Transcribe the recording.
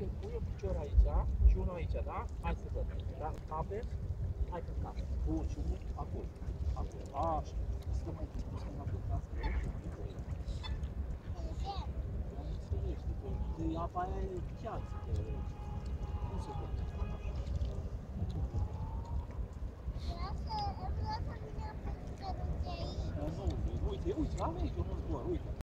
Dacă pui un picior aici și unul aici, da? Hai să văd. Da? Cape? Hai pe cape. Bun, și unul acolo. Acolo. Așa. Stă mai bine, stă mai bine. Asta e. Dar că de apa aia e piață. Nu se poate. Uite, uite, am aici un zbor, uite.